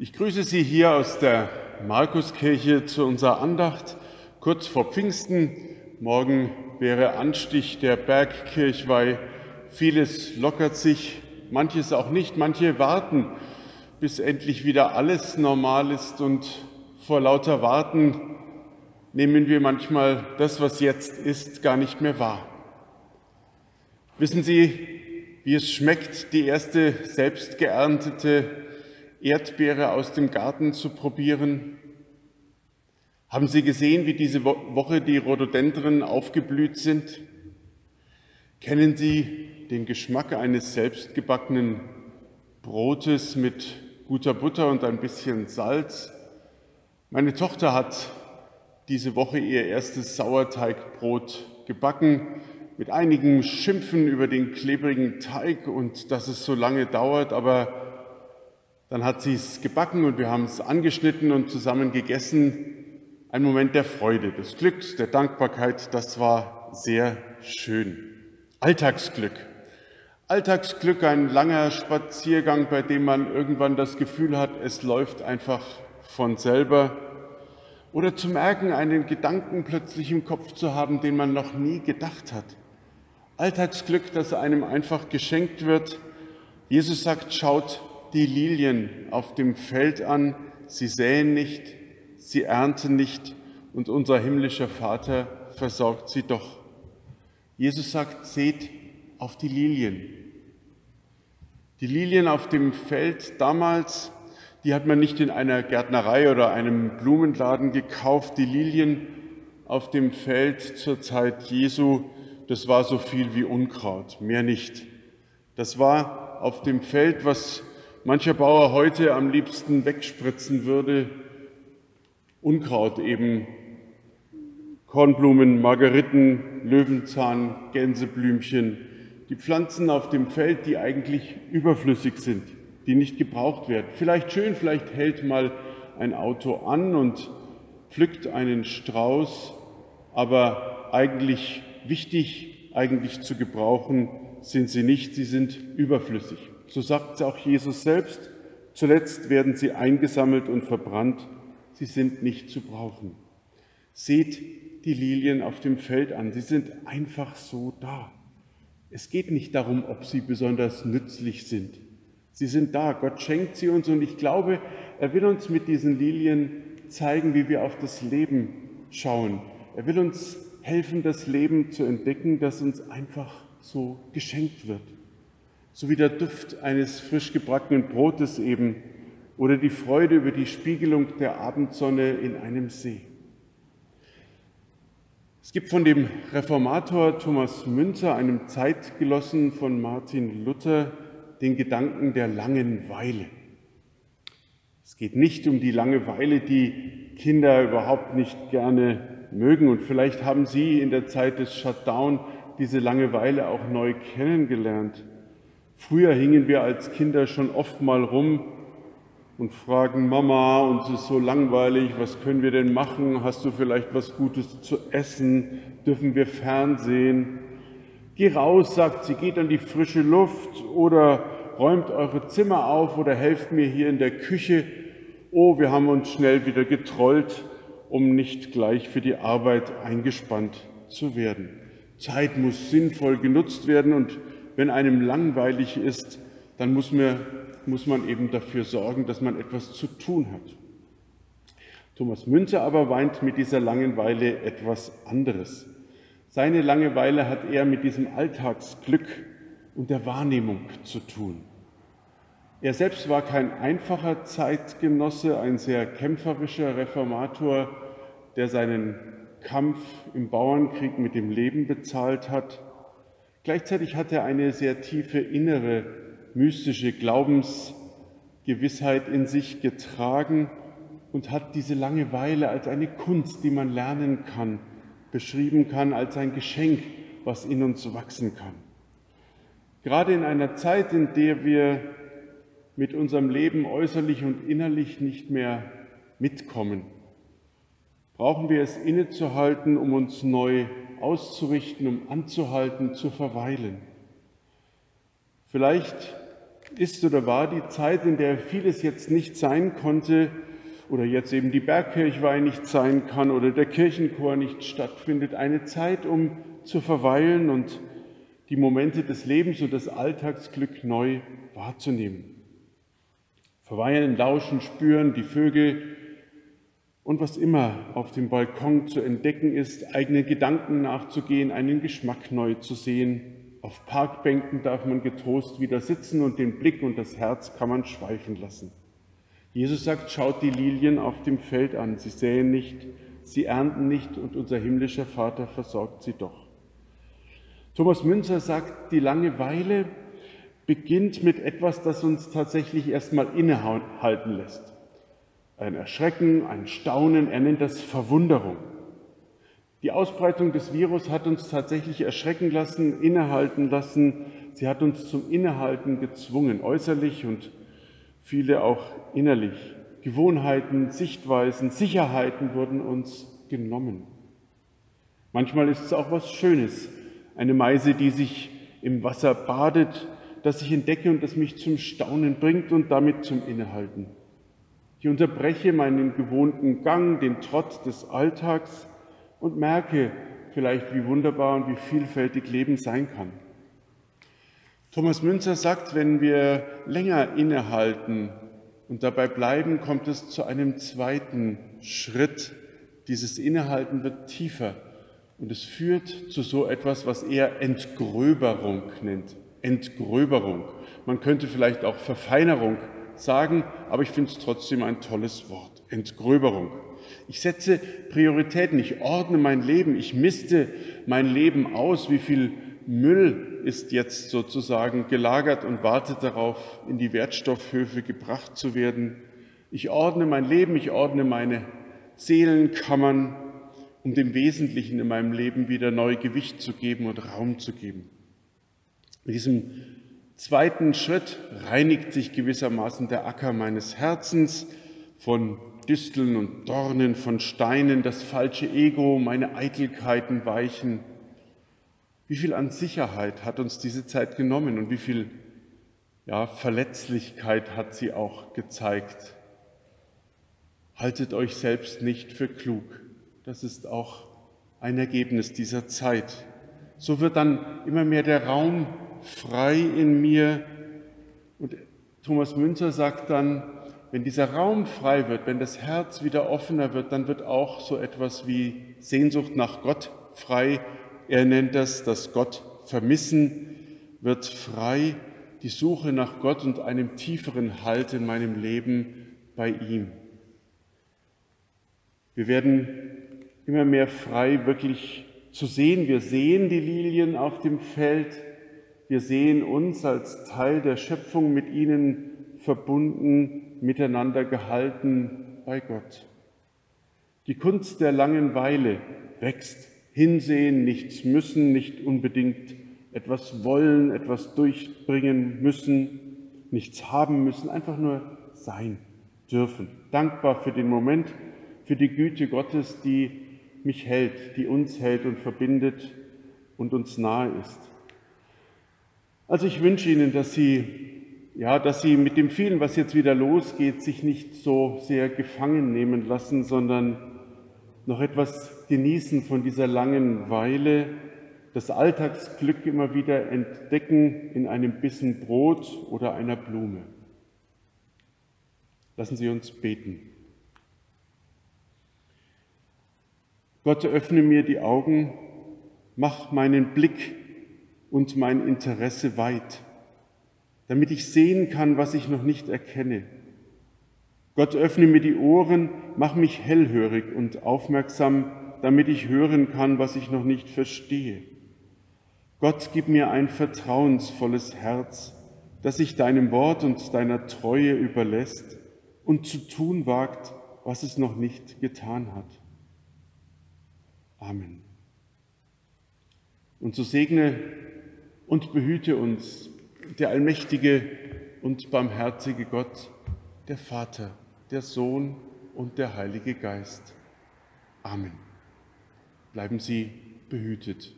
Ich grüße Sie hier aus der Markuskirche zu unserer Andacht kurz vor Pfingsten. Morgen wäre Anstich der Bergkirchweih. Vieles lockert sich, manches auch nicht. Manche warten, bis endlich wieder alles normal ist und vor lauter Warten nehmen wir manchmal das, was jetzt ist, gar nicht mehr wahr. Wissen Sie, wie es schmeckt, die erste selbst geerntete Erdbeere aus dem Garten zu probieren? Haben Sie gesehen, wie diese Woche die Rhododendren aufgeblüht sind? Kennen Sie den Geschmack eines selbstgebackenen Brotes mit guter Butter und ein bisschen Salz? Meine Tochter hat diese Woche ihr erstes Sauerteigbrot gebacken, mit einigen Schimpfen über den klebrigen Teig und dass es so lange dauert, aber dann hat sie es gebacken und wir haben es angeschnitten und zusammen gegessen. Ein Moment der Freude, des Glücks, der Dankbarkeit, das war sehr schön. Alltagsglück. Alltagsglück, ein langer Spaziergang, bei dem man irgendwann das Gefühl hat, es läuft einfach von selber. Oder zu merken, einen Gedanken plötzlich im Kopf zu haben, den man noch nie gedacht hat. Alltagsglück, das einem einfach geschenkt wird. Jesus sagt, schaut die Lilien auf dem Feld an, sie säen nicht, sie ernten nicht und unser himmlischer Vater versorgt sie doch. Jesus sagt, seht auf die Lilien. Die Lilien auf dem Feld damals, die hat man nicht in einer Gärtnerei oder einem Blumenladen gekauft. Die Lilien auf dem Feld zur Zeit Jesu, das war so viel wie Unkraut, mehr nicht. Das war auf dem Feld, was mancher Bauer heute am liebsten wegspritzen würde. Unkraut eben, Kornblumen, Margeriten, Löwenzahn, Gänseblümchen, die Pflanzen auf dem Feld, die eigentlich überflüssig sind, die nicht gebraucht werden. Vielleicht schön, vielleicht hält mal ein Auto an und pflückt einen Strauß, aber eigentlich wichtig, eigentlich zu gebrauchen sind sie nicht, sie sind überflüssig. So sagt auch Jesus selbst, zuletzt werden sie eingesammelt und verbrannt, sie sind nicht zu brauchen. Seht die Lilien auf dem Feld an, sie sind einfach so da. Es geht nicht darum, ob sie besonders nützlich sind. Sie sind da, Gott schenkt sie uns und ich glaube, er will uns mit diesen Lilien zeigen, wie wir auf das Leben schauen. Er will uns helfen, das Leben zu entdecken, das uns einfach so geschenkt wird so wie der Duft eines frisch gebackenen Brotes eben oder die Freude über die Spiegelung der Abendsonne in einem See. Es gibt von dem Reformator Thomas Münzer, einem Zeitgenossen von Martin Luther, den Gedanken der Langenweile. Es geht nicht um die Langeweile, die Kinder überhaupt nicht gerne mögen. Und vielleicht haben Sie in der Zeit des Shutdown diese Langeweile auch neu kennengelernt. Früher hingen wir als Kinder schon oft mal rum und fragen, Mama, uns ist so langweilig, was können wir denn machen? Hast du vielleicht was Gutes zu essen? Dürfen wir Fernsehen? Geh raus, sagt sie, geht an die frische Luft oder räumt eure Zimmer auf oder helft mir hier in der Küche. Oh, wir haben uns schnell wieder getrollt, um nicht gleich für die Arbeit eingespannt zu werden. Zeit muss sinnvoll genutzt werden und wenn einem langweilig ist, dann muss man, muss man eben dafür sorgen, dass man etwas zu tun hat. Thomas Münzer aber weint mit dieser Langeweile etwas anderes. Seine Langeweile hat er mit diesem Alltagsglück und der Wahrnehmung zu tun. Er selbst war kein einfacher Zeitgenosse, ein sehr kämpferischer Reformator, der seinen Kampf im Bauernkrieg mit dem Leben bezahlt hat. Gleichzeitig hat er eine sehr tiefe innere mystische Glaubensgewissheit in sich getragen und hat diese Langeweile als eine Kunst, die man lernen kann, beschrieben kann, als ein Geschenk, was in uns wachsen kann. Gerade in einer Zeit, in der wir mit unserem Leben äußerlich und innerlich nicht mehr mitkommen, brauchen wir es innezuhalten, um uns neu auszurichten, um anzuhalten, zu verweilen. Vielleicht ist oder war die Zeit, in der vieles jetzt nicht sein konnte oder jetzt eben die Bergkirchweih nicht sein kann oder der Kirchenchor nicht stattfindet, eine Zeit, um zu verweilen und die Momente des Lebens und das Alltagsglück neu wahrzunehmen. Verweilen, lauschen, spüren, die Vögel und was immer auf dem Balkon zu entdecken ist, eigenen Gedanken nachzugehen, einen Geschmack neu zu sehen. Auf Parkbänken darf man getrost wieder sitzen und den Blick und das Herz kann man schweifen lassen. Jesus sagt, schaut die Lilien auf dem Feld an, sie säen nicht, sie ernten nicht und unser himmlischer Vater versorgt sie doch. Thomas Münzer sagt, die Langeweile beginnt mit etwas, das uns tatsächlich erstmal innehalten lässt ein Erschrecken, ein Staunen, er nennt das Verwunderung. Die Ausbreitung des Virus hat uns tatsächlich erschrecken lassen, innehalten lassen. Sie hat uns zum Innehalten gezwungen, äußerlich und viele auch innerlich. Gewohnheiten, Sichtweisen, Sicherheiten wurden uns genommen. Manchmal ist es auch was Schönes, eine Meise, die sich im Wasser badet, das ich entdecke und das mich zum Staunen bringt und damit zum Innehalten. Ich unterbreche meinen gewohnten Gang, den Trott des Alltags und merke vielleicht, wie wunderbar und wie vielfältig Leben sein kann. Thomas Münzer sagt, wenn wir länger innehalten und dabei bleiben, kommt es zu einem zweiten Schritt. Dieses Innehalten wird tiefer und es führt zu so etwas, was er Entgröberung nennt. Entgröberung. Man könnte vielleicht auch Verfeinerung sagen, aber ich finde es trotzdem ein tolles Wort. Entgröberung. Ich setze Prioritäten, ich ordne mein Leben, ich misste mein Leben aus, wie viel Müll ist jetzt sozusagen gelagert und wartet darauf, in die Wertstoffhöfe gebracht zu werden. Ich ordne mein Leben, ich ordne meine Seelenkammern, um dem Wesentlichen in meinem Leben wieder neu Gewicht zu geben und Raum zu geben. Mit diesem zweiten Schritt reinigt sich gewissermaßen der Acker meines Herzens von Disteln und Dornen, von Steinen, das falsche Ego, meine Eitelkeiten weichen. Wie viel an Sicherheit hat uns diese Zeit genommen und wie viel ja, Verletzlichkeit hat sie auch gezeigt. Haltet euch selbst nicht für klug. Das ist auch ein Ergebnis dieser Zeit. So wird dann immer mehr der Raum frei in mir. Und Thomas Münzer sagt dann, wenn dieser Raum frei wird, wenn das Herz wieder offener wird, dann wird auch so etwas wie Sehnsucht nach Gott frei. Er nennt das das Gott vermissen, wird frei, die Suche nach Gott und einem tieferen Halt in meinem Leben bei ihm. Wir werden immer mehr frei, wirklich zu sehen. Wir sehen die Lilien auf dem Feld, wir sehen uns als Teil der Schöpfung mit ihnen verbunden, miteinander gehalten bei Gott. Die Kunst der langen Weile wächst. Hinsehen, nichts müssen, nicht unbedingt etwas wollen, etwas durchbringen müssen, nichts haben müssen, einfach nur sein dürfen. Dankbar für den Moment, für die Güte Gottes, die mich hält, die uns hält und verbindet und uns nahe ist. Also ich wünsche Ihnen, dass Sie, ja, dass Sie mit dem vielen, was jetzt wieder losgeht, sich nicht so sehr gefangen nehmen lassen, sondern noch etwas genießen von dieser langen Weile, das Alltagsglück immer wieder entdecken in einem Bissen Brot oder einer Blume. Lassen Sie uns beten. Gott, öffne mir die Augen, mach meinen Blick und mein Interesse weit, damit ich sehen kann, was ich noch nicht erkenne. Gott, öffne mir die Ohren, mach mich hellhörig und aufmerksam, damit ich hören kann, was ich noch nicht verstehe. Gott, gib mir ein vertrauensvolles Herz, das sich deinem Wort und deiner Treue überlässt und zu tun wagt, was es noch nicht getan hat. Amen. Und so segne und behüte uns der allmächtige und barmherzige Gott, der Vater, der Sohn und der Heilige Geist. Amen. Bleiben Sie behütet.